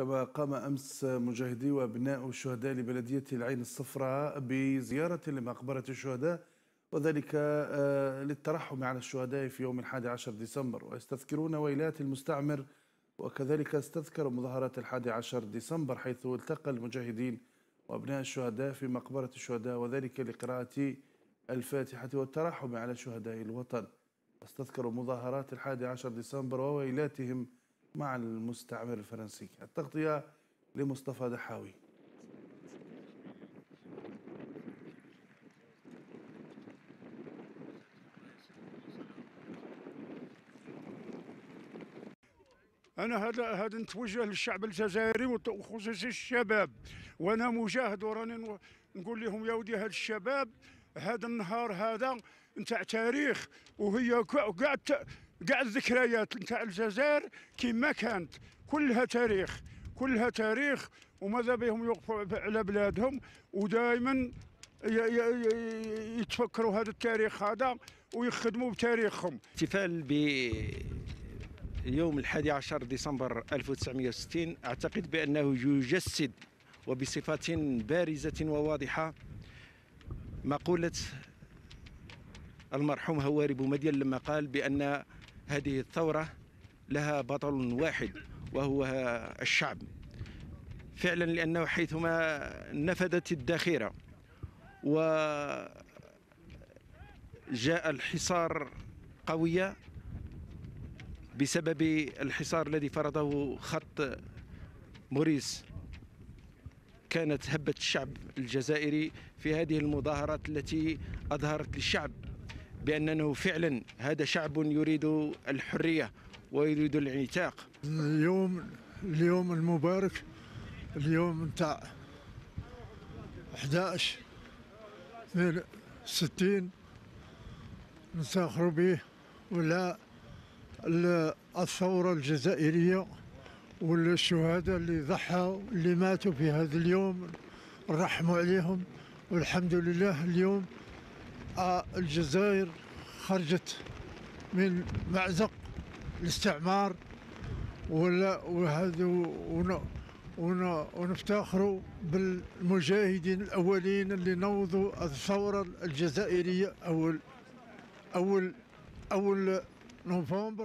كما قام أمس مجاهدي وأبناء الشهداء لبلدية العين الصفراء بزيارة لمقبرة الشهداء وذلك آه، للترحم على الشهداء في يوم الحادي عشر ديسمبر. ويستذكرون ويلات المستعمر وكذلك استذكروا مظاهرات الحادي عشر ديسمبر حيث التقى المجاهدين وأبناء الشهداء في مقبرة الشهداء وذلك لقراءة الفاتحة والترحم على شهداء الوطن. استذكروا مظاهرات الحادي عشر ديسمبر وويلاتهم مع المستعمر الفرنسي. التغطية لمصطفى دحاوي. أنا هذا هذا نتوجه للشعب الجزائري وخصوصا الشباب. وأنا مجاهد وراني نقول لهم يا ودي هذا الشباب هذا النهار هذا نتاع تاريخ وهي كاع كاع الذكريات نتاع الجزائر كما كانت. كلها تاريخ كلها تاريخ وماذا بهم يوقفوا على بلادهم ودائما يتفكروا هذا التاريخ هذا ويخدموا بتاريخهم. احتفال ب يوم الحادي عشر ديسمبر 1960 أعتقد بأنه يجسد وبصفة بارزة وواضحة مقولة المرحوم هواري بومدين لما قال بأن هذه الثورة لها بطل واحد وهو الشعب. فعلا لأنه حيثما نفذت الداخرة وجاء الحصار قوية بسبب الحصار الذي فرضه خط موريس. كانت هبة الشعب الجزائري في هذه المظاهرات التي أظهرت للشعب. بأنه فعلا هذا شعب يريد الحرية ويريد الانعتاق. اليوم اليوم المبارك اليوم نتاع 11 60 نساخروا به ولا الثورة الجزائرية والشهداء اللي ضحوا اللي ماتوا في هذا اليوم نرحموا عليهم والحمد لله اليوم الجزائر خرجت من معزق الاستعمار ولا وهذا ونفتخروا بالمجاهدين الأولين اللي نوضوا الثورة الجزائرية اول اول أول نوفمبر.